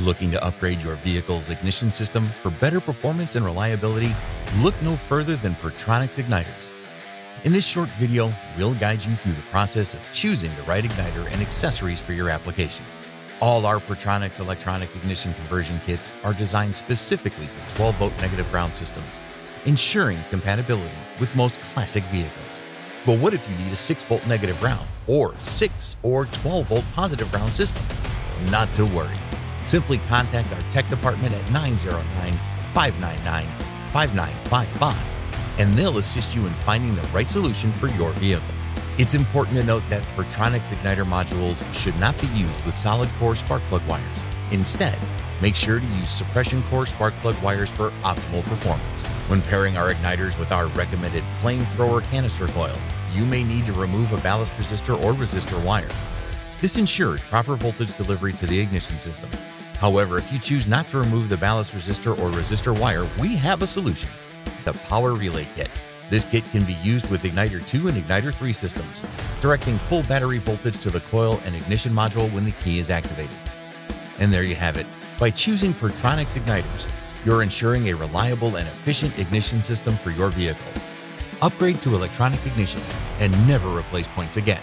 Looking to upgrade your vehicle's ignition system for better performance and reliability? Look no further than PerTronix Ignitors. In this short video, we'll guide you through the process of choosing the right igniter and accessories for your application. All our PerTronix electronic ignition conversion kits are designed specifically for 12 volt negative ground systems, ensuring compatibility with most classic vehicles. But what if you need a 6 volt negative ground or 6 or 12 volt positive ground system? Not to worry. Simply contact our tech department at 909 599 5955 and they'll assist you in finding the right solution for your vehicle. It's important to note that PerTronix igniter modules should not be used with solid core spark plug wires. Instead, make sure to use suppression core spark plug wires for optimal performance. When pairing our igniters with our recommended flamethrower canister coil, you may need to remove a ballast resistor or resistor wire. This ensures proper voltage delivery to the ignition system. However, if you choose not to remove the ballast resistor or resistor wire, we have a solution. The Power Relay Kit. This kit can be used with Ignitor 2 and Ignitor 3 systems, directing full battery voltage to the coil and ignition module when the key is activated. And there you have it. By choosing PerTronix igniters, you're ensuring a reliable and efficient ignition system for your vehicle. Upgrade to electronic ignition and never replace points again.